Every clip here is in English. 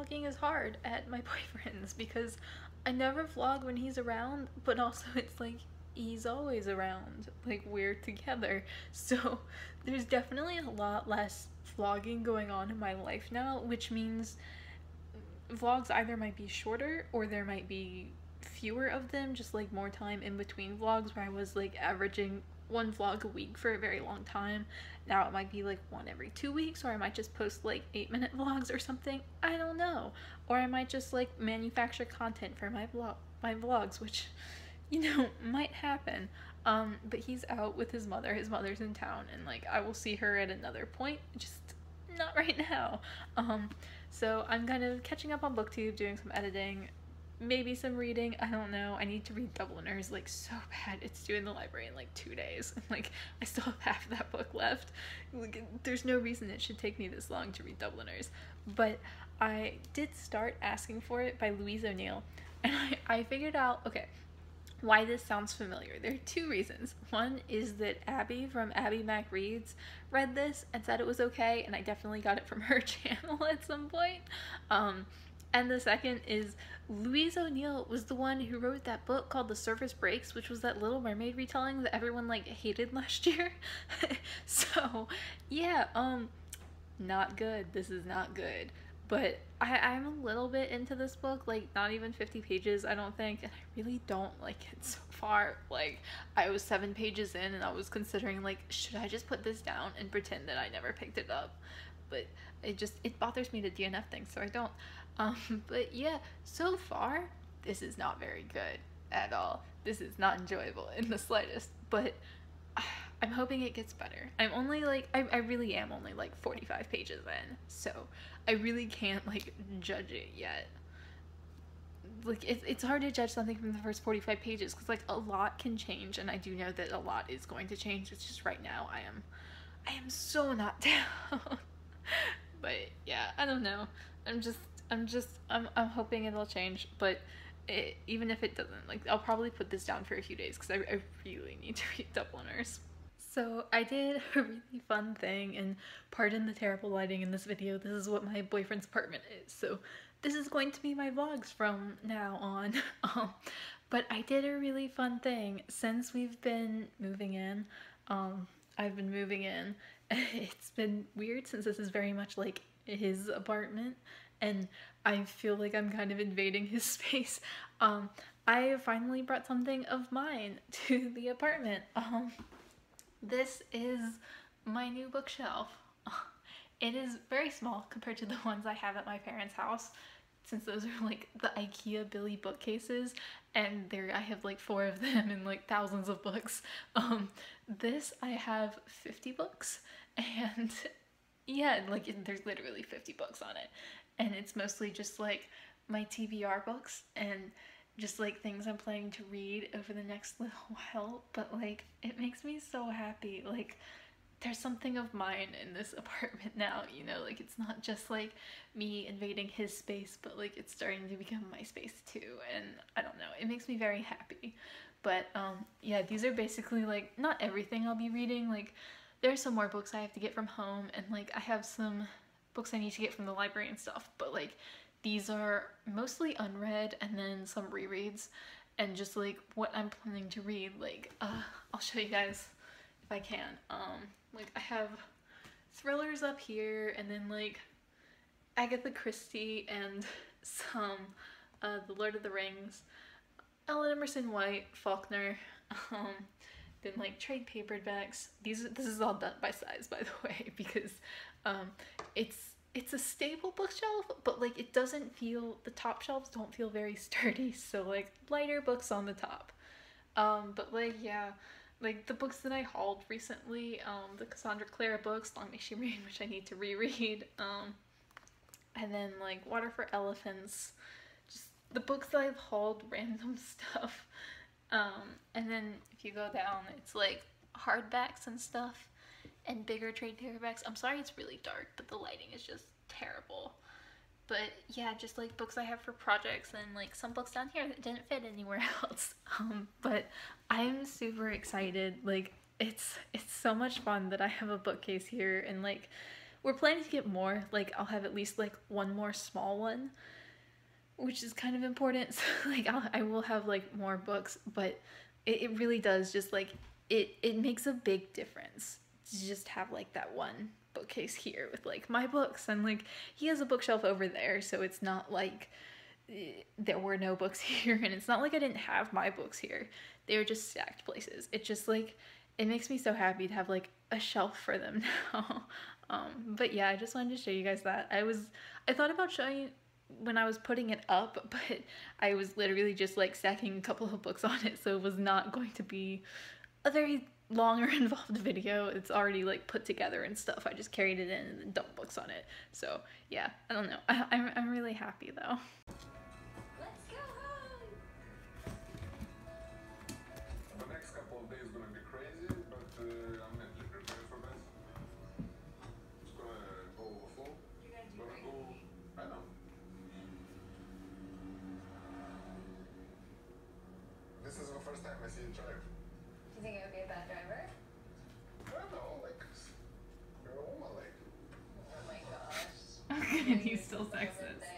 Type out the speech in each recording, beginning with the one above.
vlogging is hard at my boyfriend's because I never vlog when he's around, but also it's like he's always around. Like we're together. So there's definitely a lot less vlogging going on in my life now, which means vlogs either might be shorter or there might be fewer of them, just like more time in between vlogs where I was like averaging one vlog a week for a very long time. Now it might be like one every two weeks, or I might just post like eight minute vlogs or something. I don't know. Or I might just like manufacture content for my vlog my vlogs, which you know might happen. Um, but he's out with his mother. His mother's in town, and like I will see her at another point. Just not right now. Um, so I'm kind of catching up on booktube, doing some editing, maybe some reading. I don't know. I need to read Dubliners like so bad. It's due in the library in like two days. like I still have half that book left. Like, there's no reason it should take me this long to read Dubliners. But I did start asking for it by Louise O'Neill, and I, I figured out okay why this sounds familiar. There are two reasons. One is that Abby from Abby Mac Reads read this and said it was okay, and I definitely got it from her channel at some point. Um, and the second is Louise O'Neill was the one who wrote that book called The Surface Breaks, which was that Little Mermaid retelling that everyone like hated last year. so yeah, um, not good. This is not good. But I, I'm a little bit into this book, like not even 50 pages, I don't think, and I really don't like it so far. Like I was seven pages in and I was considering like, should I just put this down and pretend that I never picked it up? But it just it bothers me to DNF things, so I don't. Um, but yeah, so far, this is not very good at all. This is not enjoyable in the slightest, but I'm hoping it gets better. I'm only like, I, I really am only like 45 pages in, so I really can't like judge it yet. Like, it, it's hard to judge something from the first 45 pages because like a lot can change, and I do know that a lot is going to change. It's just right now I am, I am so not down. but yeah, I don't know. I'm just I'm just I'm I'm hoping it'll change, but it, even if it doesn't, like I'll probably put this down for a few days because I, I really need to read Dubliners. So I did a really fun thing, and pardon the terrible lighting in this video. This is what my boyfriend's apartment is, so this is going to be my vlogs from now on. um, but I did a really fun thing since we've been moving in. Um, I've been moving in. It's been weird since this is very much like his apartment and I feel like I'm kind of invading his space. Um, I finally brought something of mine to the apartment. Um, this is my new bookshelf. It is very small compared to the ones I have at my parents' house since those are like the IKEA Billy bookcases and there I have like four of them and like thousands of books. Um, this I have 50 books and yeah, like there's literally 50 books on it and it's mostly just like my TBR books and just like things I'm planning to read over the next little while, but like it makes me so happy. Like there's something of mine in this apartment now, you know, like it's not just like me invading his space, but like it's starting to become my space too. And I don't know, it makes me very happy. But um yeah, these are basically like not everything I'll be reading. Like there's some more books I have to get from home and like I have some books I need to get from the library and stuff, but like these are mostly unread and then some rereads and just like what I'm planning to read. Like, uh, I'll show you guys if I can. Um, like I have thrillers up here and then like Agatha Christie and some uh, The Lord of the Rings, Ellen Emerson White, Faulkner, um, then like trade paperbacks. These this is all done by size by the way because um, it's it's a stable bookshelf, but like it doesn't feel the top shelves don't feel very sturdy. So like lighter books on the top. Um, but like yeah, like the books that I hauled recently, um, the Cassandra Clare books, Long May She Reign, which I need to reread. Um, and then like Water for Elephants, just the books that I've hauled, random stuff. Um, and then if you go down, it's like hardbacks and stuff and bigger trade paperbacks. I'm sorry it's really dark, but the lighting is just terrible. But yeah, just like books I have for projects and like some books down here that didn't fit anywhere else. Um, but I'm super excited. Like it's it's so much fun that I have a bookcase here and like we're planning to get more. Like I'll have at least like one more small one, which is kind of important. So like I'll, I will have like more books, but it, it really does just like it it makes a big difference to just have like that one bookcase here with like my books. And like he has a bookshelf over there so it's not like eh, there were no books here. And it's not like I didn't have my books here. They were just stacked places. It just like it makes me so happy to have like a shelf for them now. Um but yeah I just wanted to show you guys that. I was I thought about showing when I was putting it up but I was literally just like stacking a couple of books on it so it was not going to be a very long or involved video. It's already like put together and stuff. I just carried it in and dumped books on it. So yeah, I don't know. I, I'm, I'm really happy though. Let's go home. The next couple of days the first time I see you drive. Do you think I would be a bad driver? I don't know, like you're a woman, like. Oh my gosh. and he's still is the woman sexist.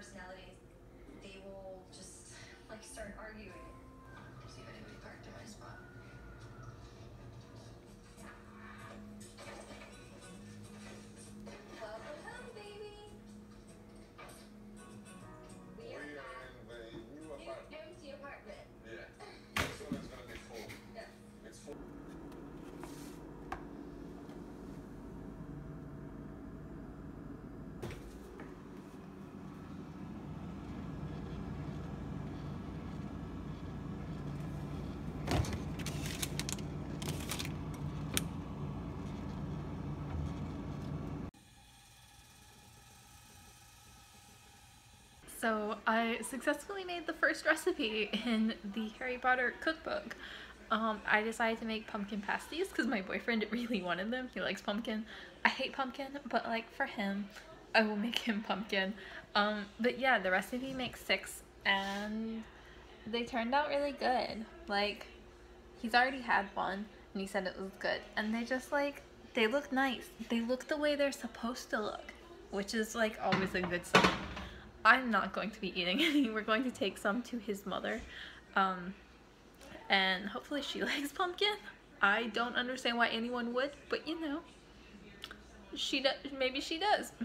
Personalities. They will just like start arguing. So I successfully made the first recipe in the Harry Potter cookbook. Um, I decided to make pumpkin pasties because my boyfriend really wanted them. He likes pumpkin. I hate pumpkin, but like for him, I will make him pumpkin. Um, but yeah, the recipe makes six, and they turned out really good. Like he's already had one, and he said it was good. And they just like they look nice. They look the way they're supposed to look, which is like always a good sign. I'm not going to be eating any. We're going to take some to his mother. Um, and hopefully she likes pumpkin. I don't understand why anyone would, but you know, she does. Maybe she does.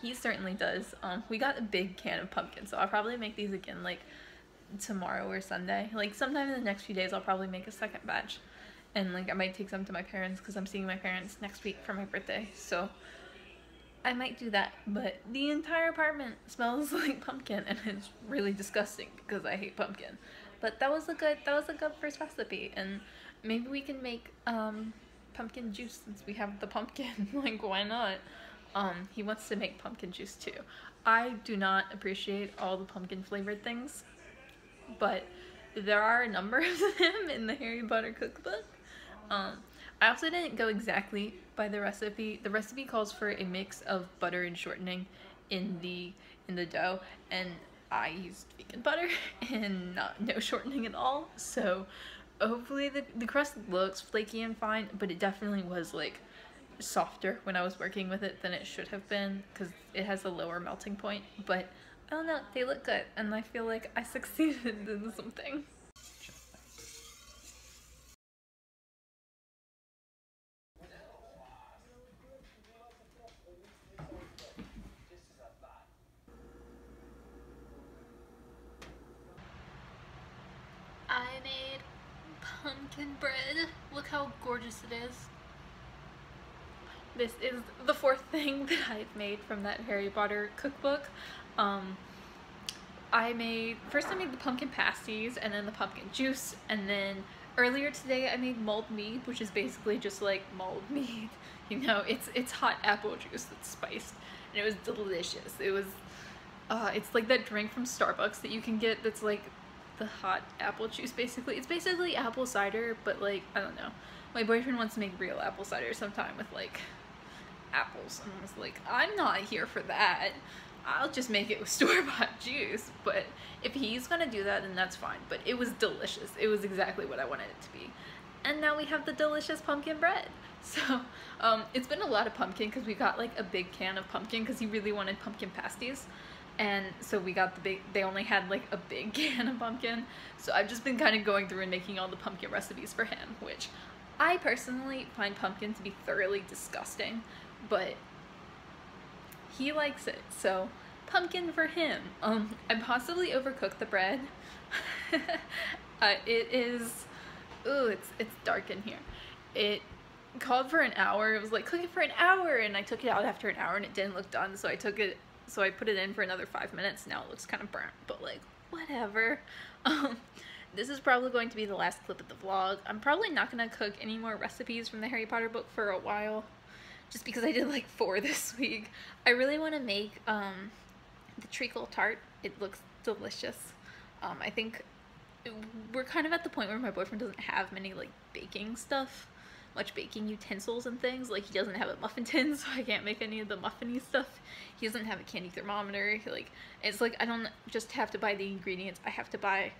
He certainly does. Um, we got a big can of pumpkin, so I'll probably make these again like tomorrow or Sunday. Like sometime in the next few days, I'll probably make a second batch, and like I might take some to my parents because I'm seeing my parents next week for my birthday. So I might do that, but the entire apartment smells like pumpkin and it's really disgusting because I hate pumpkin. But that was a good that was a good first recipe and maybe we can make um pumpkin juice since we have the pumpkin. like why not? Um he wants to make pumpkin juice too. I do not appreciate all the pumpkin flavored things, but there are a number of them in the Harry Potter cookbook. Um, I also didn't go exactly by the recipe. The recipe calls for a mix of butter and shortening in the in the dough, and I used vegan butter and not no shortening at all. So hopefully the the crust looks flaky and fine, but it definitely was like softer when I was working with it than it should have been because it has a lower melting point. But I don't know, they look good, and I feel like I succeeded in something. I made pumpkin bread. Look how gorgeous it is. This is the fourth thing that I've made from that Harry Potter cookbook. Um, I made, first I made the pumpkin pasties and then the pumpkin juice and then earlier today I made mulled mead, which is basically just like mulled mead. You know, it's it's hot apple juice that's spiced and it was delicious. It was, uh, it's like that drink from Starbucks that you can get that's like the hot apple juice basically. It's basically apple cider, but like, I don't know. My boyfriend wants to make real apple cider sometime with like apples. And I was like, I'm not here for that. I'll just make it with store-bought juice. But if he's gonna do that, then that's fine. But it was delicious. It was exactly what I wanted it to be. And now we have the delicious pumpkin bread. So um, it's been a lot of pumpkin because we got like a big can of pumpkin because he really wanted pumpkin pasties. And so we got the big, they only had like a big can of pumpkin. So I've just been kind of going through and making all the pumpkin recipes for him, which I personally find pumpkin to be thoroughly disgusting, but he likes it. So pumpkin for him. Um, I possibly overcooked the bread. uh, it is, ooh, it's, it's dark in here. It called for an hour. It was like, cook it for an hour. And I took it out after an hour and it didn't look done. So I took it, so I put it in for another five minutes. Now it looks kind of burnt, but like, whatever. Um, this is probably going to be the last clip of the vlog. I'm probably not going to cook any more recipes from the Harry Potter book for a while. Just because I did like four this week. I really want to make um, the treacle tart. It looks delicious. Um, I think we're kind of at the point where my boyfriend doesn't have many like baking stuff much baking utensils and things. Like he doesn't have a muffin tin, so I can't make any of the muffiny stuff. He doesn't have a candy thermometer. Like it's like I don't just have to buy the ingredients. I have to buy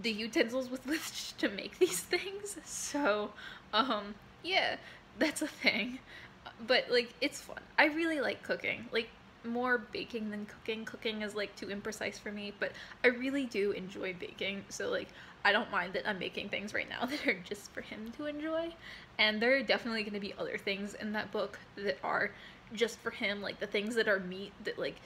the utensils with which to make these things. So, um, yeah, that's a thing. But like it's fun. I really like cooking. Like more baking than cooking. Cooking is like too imprecise for me, but I really do enjoy baking. So like I don't mind that I'm making things right now that are just for him to enjoy. And there are definitely going to be other things in that book that are just for him, like the things that are meat that like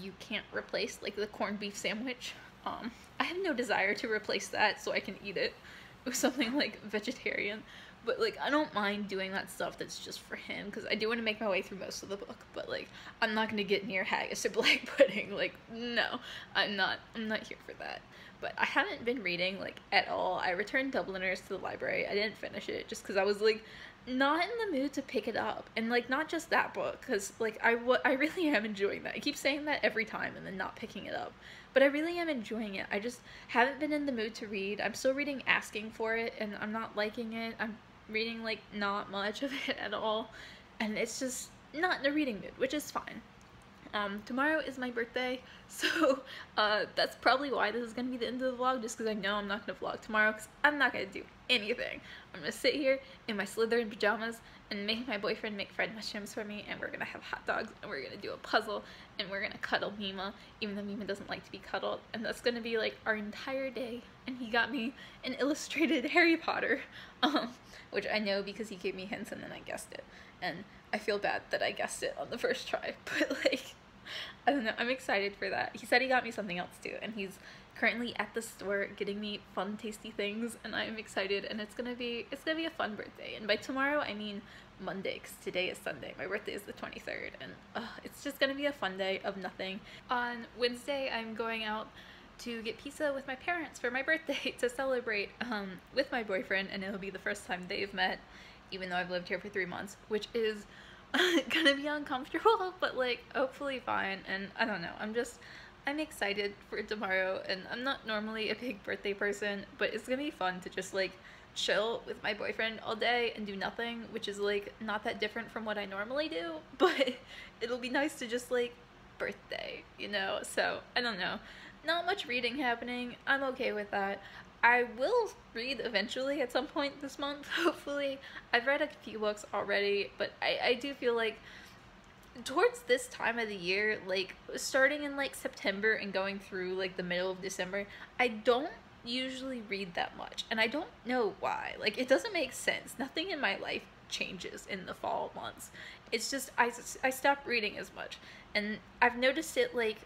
you can't replace, like the corned beef sandwich. Um, I have no desire to replace that so I can eat it with something like vegetarian. But like I don't mind doing that stuff that's just for him because I do want to make my way through most of the book. But like I'm not gonna get near haggis or black pudding. Like no, I'm not. I'm not here for that. But I haven't been reading like at all. I returned Dubliners to the library. I didn't finish it just because I was like not in the mood to pick it up and like not just that book because like I I really am enjoying that. I keep saying that every time and then not picking it up but I really am enjoying it. I just haven't been in the mood to read. I'm still reading Asking for It and I'm not liking it. I'm reading like not much of it at all and it's just not in a reading mood which is fine um, tomorrow is my birthday so uh, that's probably why this is gonna be the end of the vlog just because I know I'm not gonna vlog tomorrow because I'm not gonna do anything I'm gonna sit here in my Slytherin pajamas and make my boyfriend make fried mushrooms for me and we're gonna have hot dogs and we're gonna do a puzzle and we're gonna cuddle Mima even though Mima doesn't like to be cuddled and that's gonna be like our entire day and he got me an illustrated Harry Potter um, which I know because he gave me hints and then I guessed it. And I feel bad that I guessed it on the first try, but like, I don't know, I'm excited for that. He said he got me something else too, and he's currently at the store getting me fun, tasty things, and I'm excited, and it's gonna be, it's gonna be a fun birthday. And by tomorrow, I mean Monday, because today is Sunday. My birthday is the 23rd, and uh, it's just gonna be a fun day of nothing. On Wednesday, I'm going out to get pizza with my parents for my birthday to celebrate um, with my boyfriend, and it'll be the first time they've met, even though I've lived here for three months, which is gonna be uncomfortable, but like hopefully fine. And I don't know, I'm just I'm excited for tomorrow, and I'm not normally a big birthday person, but it's gonna be fun to just like chill with my boyfriend all day and do nothing, which is like not that different from what I normally do, but it'll be nice to just like birthday, you know? So I don't know not much reading happening. I'm okay with that. I will read eventually at some point this month, hopefully. I've read a few books already, but I, I do feel like towards this time of the year, like starting in like September and going through like the middle of December, I don't usually read that much. And I don't know why. Like it doesn't make sense. Nothing in my life changes in the fall months. It's just I, I stop reading as much. And I've noticed it like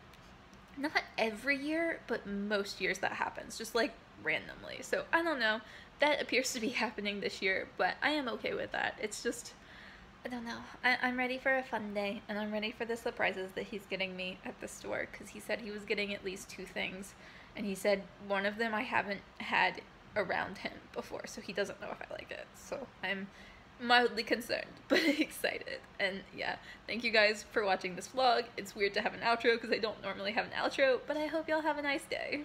not every year, but most years that happens, just like randomly. So I don't know. That appears to be happening this year, but I am okay with that. It's just, I don't know. I, am ready for a fun day, and I'm ready for the surprises that he's getting me at the store because he said he was getting at least two things, and he said one of them I haven't had around him before, so he doesn't know if I like it. So I'm mildly concerned, but excited. And yeah, thank you guys for watching this vlog. It's weird to have an outro because I don't normally have an outro, but I hope y'all have a nice day.